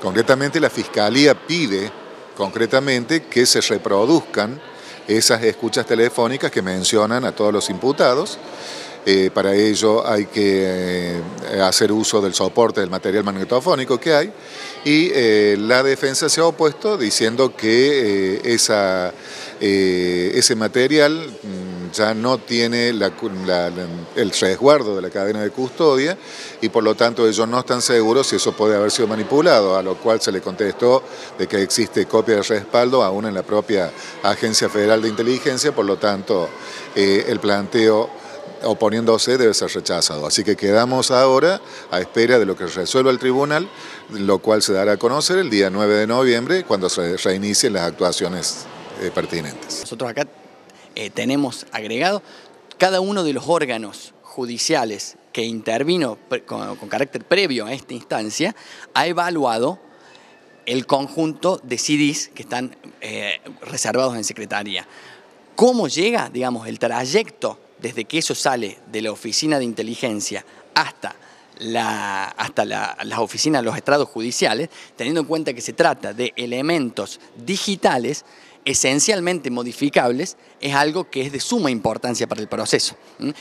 Concretamente la Fiscalía pide concretamente que se reproduzcan esas escuchas telefónicas que mencionan a todos los imputados. Eh, para ello hay que eh, hacer uso del soporte del material magnetofónico que hay y eh, la defensa se ha opuesto diciendo que ese material mm, ya no tiene el resguardo de la cadena de custodia y por lo tanto ellos no están seguros si eso puede haber sido manipulado, a lo cual se le contestó de que existe copia de respaldo aún en la propia Agencia Federal de Inteligencia, por lo tanto el planteo oponiéndose debe ser rechazado. Así que quedamos ahora a espera de lo que resuelva el tribunal, lo cual se dará a conocer el día 9 de noviembre cuando se reinicien las actuaciones eh, pertinentes. Nosotros acá eh, tenemos agregado cada uno de los órganos judiciales que intervino con, carácter previo a esta instancia, ha evaluado el conjunto de CDs que están eh, reservados en Secretaría. ¿Cómo llega, digamos, el trayecto desde que eso sale de la oficina de inteligencia hasta la, hasta las oficinas, los estrados judiciales, teniendo en cuenta que se trata de elementos digitales esencialmente modificables, es algo que es de suma importancia para el proceso.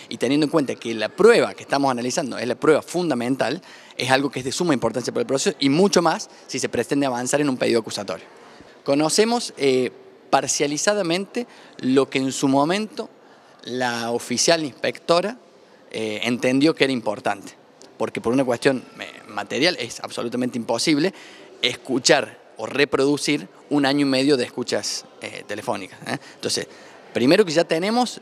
Y teniendo en cuenta que la prueba que estamos analizando es la prueba fundamental, es algo que es de suma importancia para el proceso y mucho más si se pretende avanzar en un pedido acusatorio. Conocemos eh, parcializadamente lo que en su momento la oficial inspectora eh, entendió que era importante, porque por una cuestión eh, material es absolutamente imposible escuchar o reproducir un año y medio de escuchas eh, telefónicas. Entonces, primero que ya tenemos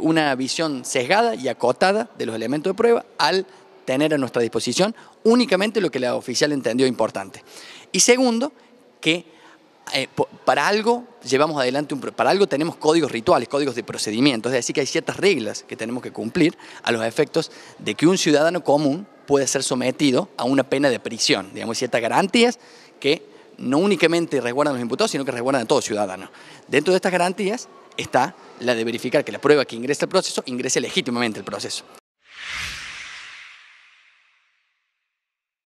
una visión sesgada y acotada de los elementos de prueba al tener a nuestra disposición únicamente lo que la oficial entendió importante. Y segundo, que eh, para algo llevamos adelante, un, para algo tenemos códigos rituales, códigos de procedimiento, es decir, que hay ciertas reglas que tenemos que cumplir a los efectos de que un ciudadano común puede ser sometido a una pena de prisión, digamos, ciertas garantías que no únicamente resguardan a los imputados, sino que resguardan a todo ciudadano. Dentro de estas garantías está la de verificar que la prueba que ingresa al proceso ingrese legítimamente al proceso.